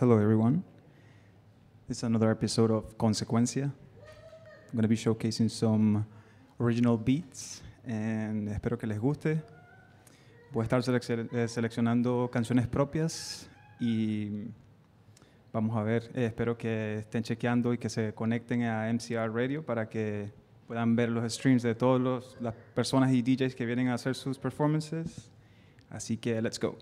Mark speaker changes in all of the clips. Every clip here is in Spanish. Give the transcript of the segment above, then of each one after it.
Speaker 1: Hello, everyone. This is another episode of Consecuencia. I'm going to be showcasing some original beats and espero que les guste. Voy a estar eh, seleccionando canciones propias y vamos a ver, eh, espero que estén chequeando y que se conecten a MCR Radio para que puedan ver los streams de todas las personas y DJs que vienen a hacer sus performances. Así que, let's go.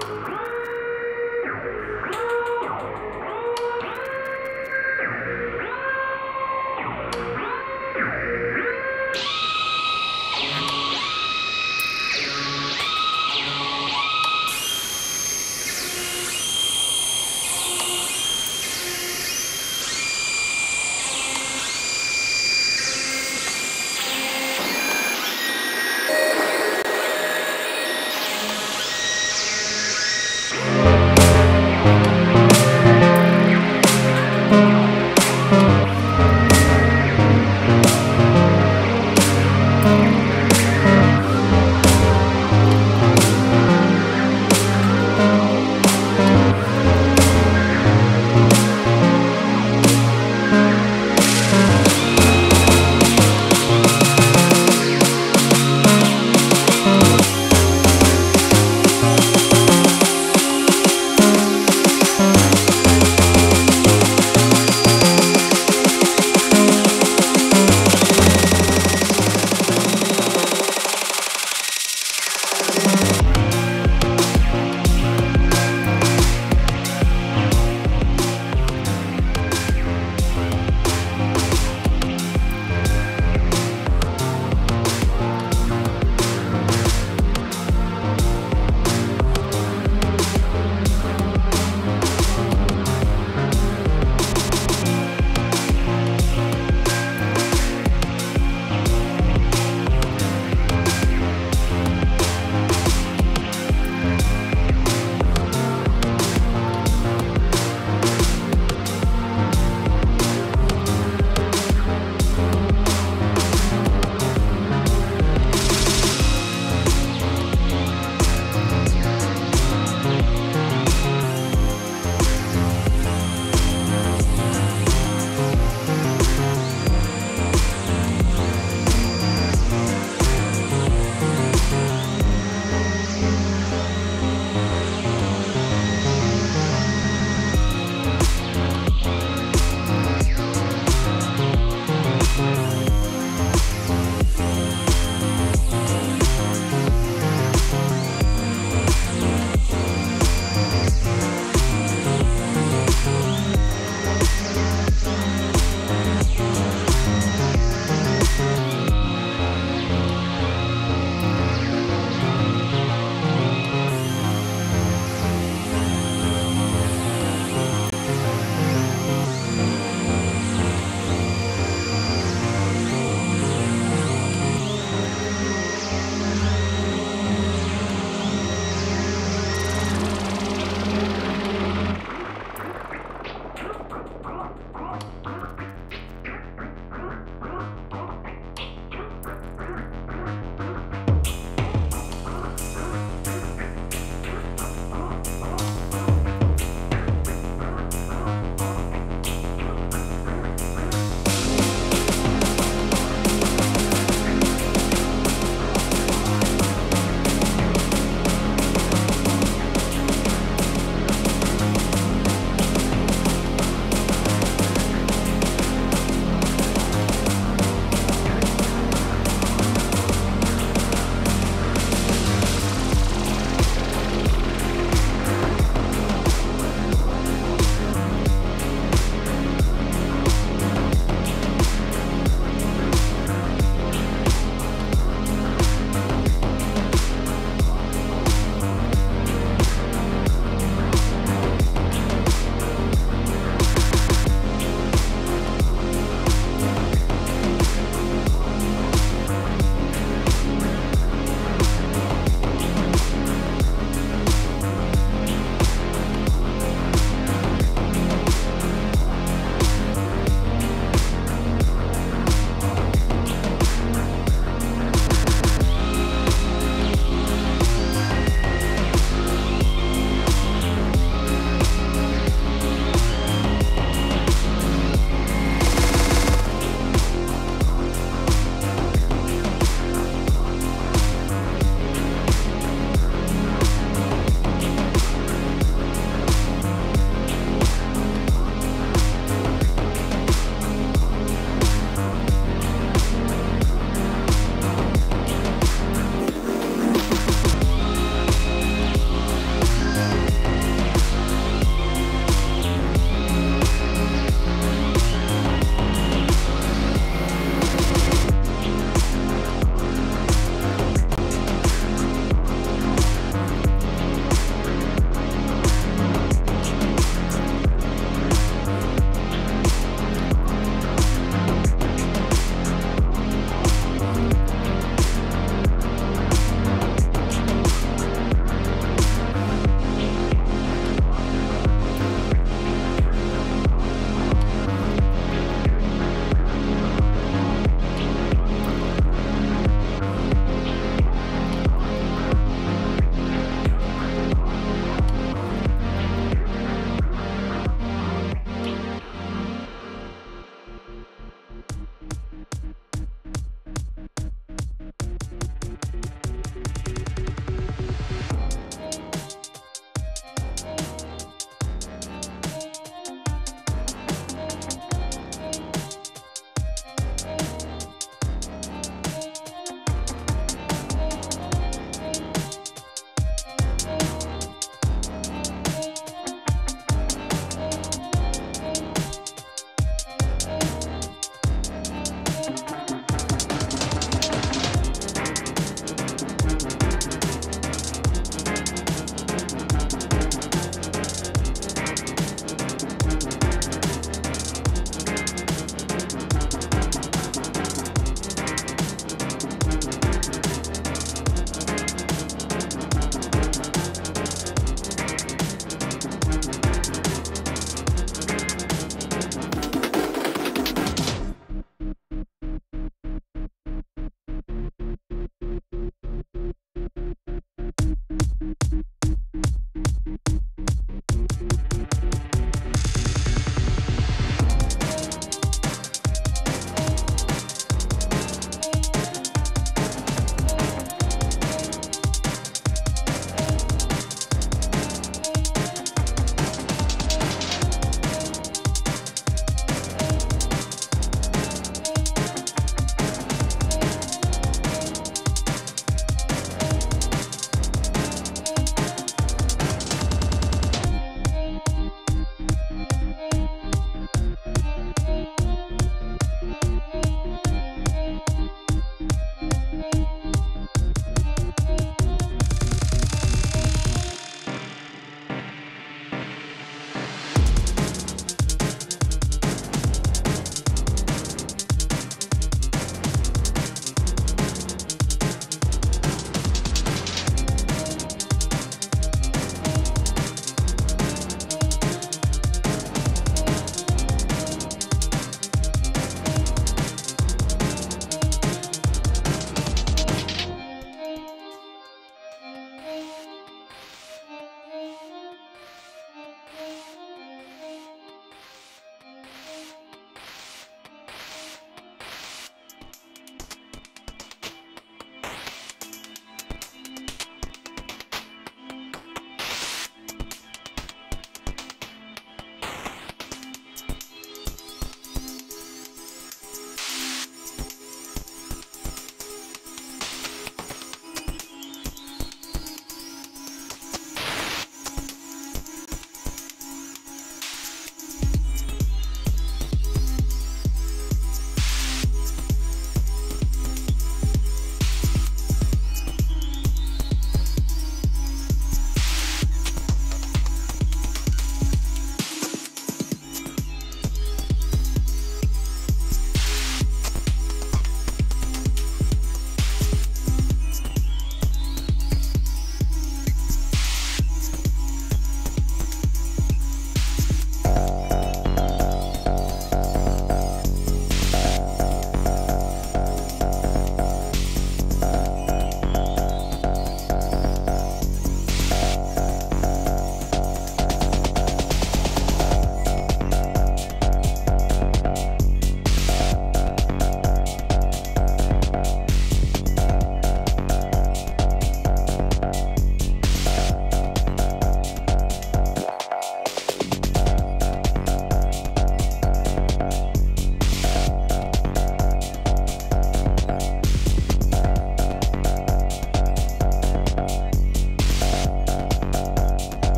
Speaker 2: Come on.